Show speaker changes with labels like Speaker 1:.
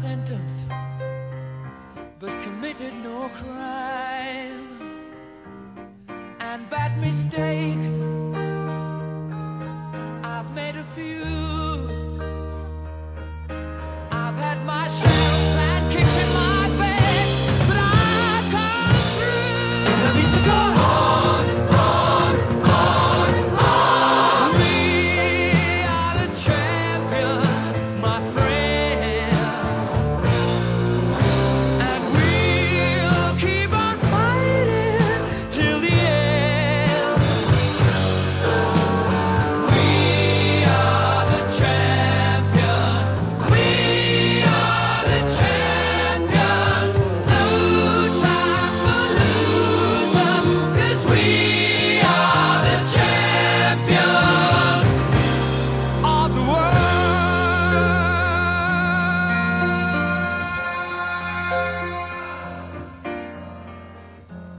Speaker 1: sentence, but committed no crime. And bad mistakes, I've made a few.